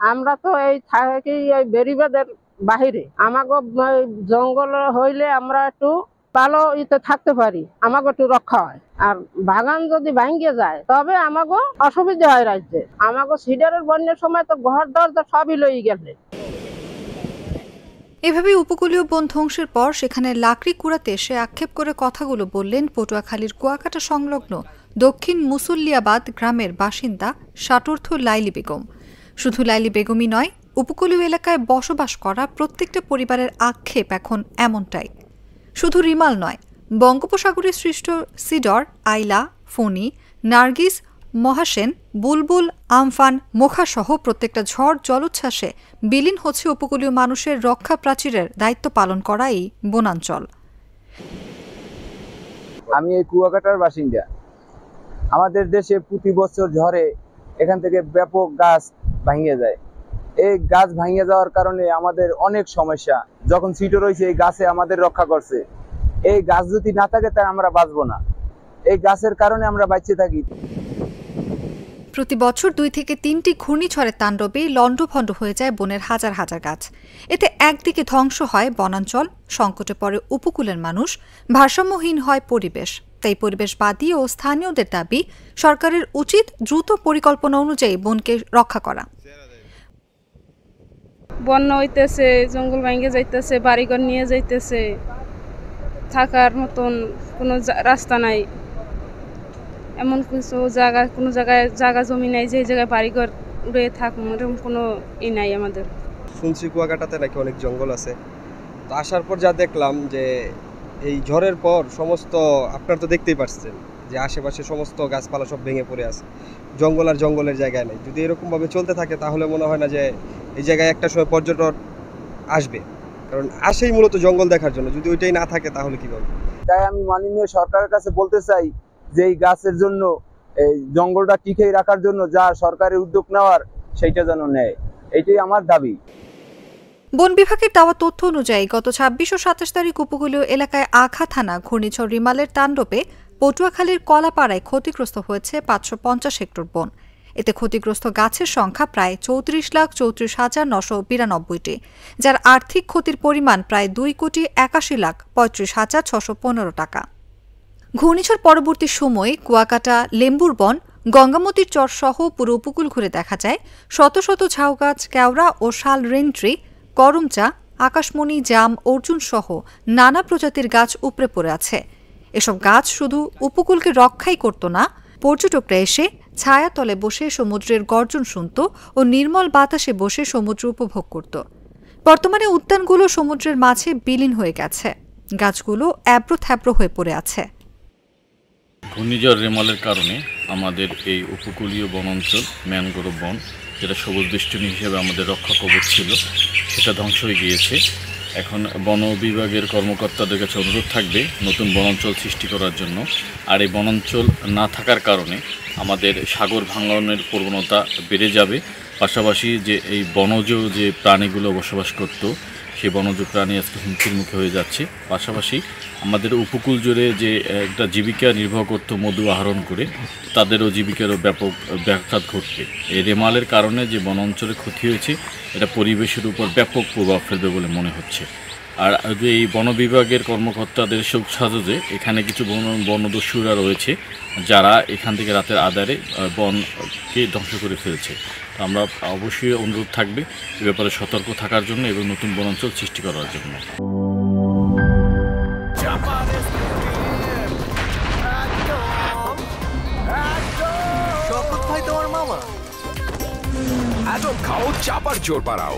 আমরা তো এই থাকি এই বেরিবাদের বাহিরে। আমাকে জঙ্গল হইলে আমরা একটু ভালো ইতে থাকতে পারি আমাকে একটু রক্ষা হয়। আর বাগান যদি ভাঙ্গে যায়, তবে আমাকে অসুবিধা হয় রাজ্যে। আমাকে সিডারের বন্যার সময় তো ঘর, দরজা সবই লই গেছে এভাবে উপকূলীয় বন ধ্বংসের পর সেখানে লাকড়ি কুড়াতে এসে আক্ষেপ করে কথাগুলো বললেন পটুয়াখালীর কুয়াকাটা সংলগ্ন দক্ষিণ মুসুল্লিয়াবাদ গ্রামের বাসিন্দা ষাটর্থ লাইলি বেগম। শুধু লাইলি বেগমই নয়, উপকূলীয় এলাকায় বসবাস করা প্রত্যেকটা পরিবারের আক্ষেপ এখন এমনটাই। শুধু রিমাল নয়, বঙ্গোপসাগরে সৃষ্ট সিডর, আইলা ফণি নার্গিস, মহাসেন, বুলবুল, আমফান, মোখাসহ প্রত্যেকটা ঝড় জলোচ্ছ্বাসে বিলীন হচ্ছে উপকূলীয় মানুষের রক্ষা প্রাচীরের দায়িত্ব পালন করা এই বনাঞ্চল। আমি এই কুয়াকাটার বাসিন্দা। আমাদের দেশে প্রতি বছর ঝড়ে এখান থেকে ব্যাপক গাছ ভাঙিয়ে যায়। এই গাছ ভাঙিয়ে যাওয়ার কারণে আমাদের অনেক সমস্যা। যখন সিটো রয়েছে, এই গাছে আমাদের রক্ষা করছে। এই গাছ যদি না থাকে, তাহলে আমরা বাঁচবো না। এই গাছের কারণে আমরা বাঁচতে থাকি। প্রতি বছর দুই থেকে তিনটি ঘূর্ণিঝড়ের তাণ্ডবে লণ্ডভণ্ড হয়ে যায় বনের হাজার হাজার গাছ। এতে একদিকে ধ্বংস হয় বনাঞ্চল, সংকটে পড়ে উপকূলের মানুষ, ভারসাম্যহীন হয় পরিবেশ। তাই পরিবেশবাদী ও স্থানীয়দের দাবি, সরকারের উচিত দ্রুত পরিকল্পনা অনুযায়ী বনকে রক্ষা করা। বন্যা হইতেছে, জঙ্গল ভাঙ্গে যাইতেছে, বাড়িঘর নিয়ে যাইতেছে, থাকার মতন কোনো রাস্তা নাই। এমন কিছু জায়গা কোনো জায়গায় জায়গা জমি নাই যে জায়গায় বাড়িঘর উড়ে থাকুন এরকম কোনো ই নাই আমাদের। শুনছি কুয়াকাটাতে নাকি অনেক জঙ্গল আছে। তো আসার পর যা দেখলাম যে এই ঝড়ের পর সমস্ত, আপনার তো দেখতেই পাচ্ছেন যে আশেপাশে সমস্ত গাছপালা সব ভেঙে পড়ে আছে। জঙ্গল আর জঙ্গলের জায়গায় নেই। যদি এরকমভাবে চলতে থাকে তাহলে মনে হয় না যে এই জায়গায় একটা সময় পর্যটন আসবে। কারণ আসেই মূলত জঙ্গল দেখার জন্য। যদি ওইটাই না থাকে তাহলে কীভাবে তাই আমি মাননীয় সরকারের কাছে বলতে চাই যে এই গাছের জন্য এই জঙ্গলটা টিকে রাখার জন্য যা সরকারের উদ্যোগ নেওয়ার সেইটা যেন নেয়। এটাই আমার দাবি। বন বিভাগের দেওয়া তথ্য অনুযায়ী গত ছাব্বিশ ও সাতাশ তারিখ উপকূলীয় এলাকায় আখা থানা ঘূর্ণিঝড় রিমালের তাণ্ডবে পটুয়াখালীর কলাপাড়ায় ক্ষতিগ্রস্ত হয়েছে পাঁচশো পঞ্চাশ হেক্টর বন। এতে ক্ষতিগ্রস্ত গাছের সংখ্যা প্রায় চৌত্রিশ লাখ চৌত্রিশ হাজার নশো বিরানব্বইটি, যার আর্থিক ক্ষতির পরিমাণ প্রায় দুই কোটি একাশি লাখ পঁয়ত্রিশ হাজার ছশো পনেরো টাকা। ঘূর্ণিঝড় পরবর্তী সময়ে কুয়াকাটা লেম্বুর বন গঙ্গামতির চর সহ পুরো উপকূল ঘুরে দেখা যায়। শত শত ঝাউ গাছ, কেওড়া ও শাল রেন্ট্রি, করমচা, আকাশমণি, জাম, অর্জুন সহ নানা প্রজাতির গাছ উপড়ে পড়ে আছে। এসব গাছ শুধু উপকূলকে রক্ষাই করত না পর্যটকরা এসে ছায়াতলে বসে সমুদ্রের গর্জন শুনত ও নির্মল বাতাসে বসে সমুদ্র উপভোগ করত। বর্তমানে উদ্যানগুলো সমুদ্রের মাঝে বিলীন হয়ে গেছে। গাছগুলো অ্যাব্রো থ্যাব্রো হয়ে পড়ে আছে। ঘূর্ণিঝড় রেমালের কারণে আমাদের এই উপকূলীয় বনাঞ্চল, ম্যানগ্রোভ বন, যেটা সবুজ বেষ্টনী হিসেবে আমাদের রক্ষা কবচ ছিল, সেটা ধ্বংস হয়ে গিয়েছে। এখন বন বিভাগের কর্মকর্তাদের কাছে অনুরোধ থাকবে নতুন বনাঞ্চল সৃষ্টি করার জন্য। আর এই বনাঞ্চল না থাকার কারণে আমাদের সাগর ভাঙনের প্রবণতা বেড়ে যাবে। পাশাপাশি যে এই বনজ যে প্রাণীগুলো বসবাস করত সেই বনজ প্রাণী আজকে হুমকির মুখে হয়ে যাচ্ছে। পাশাপাশি আমাদের উপকূল জুড়ে যে একটা জীবিকা নির্বাহ করত মধু আহরণ করে, তাদেরও জীবিকারও ব্যাপক, ব্যাঘাত ঘটছে। এই রেমালের কারণে যে বন অঞ্চলে ক্ষতি হয়েছে, এটা পরিবেশের উপর ব্যাপক প্রভাব ফেলবে বলে মনে হচ্ছে। আর এই বন বিভাগের কর্মকর্তাদের সুখ সাজে এখানে কিছু বন বনদস্যুরা রয়েছে, যারা এখান থেকে রাতের আধারে বনকে ধ্বংস করে ফেলছে। তো আমরা অবশ্যই অনুরোধ থাকবে এ ব্যাপারে সতর্ক থাকার জন্য এবং নতুন বনাঞ্চল সৃষ্টি করার জন্য। খাও, চাপার জোর পাড়াও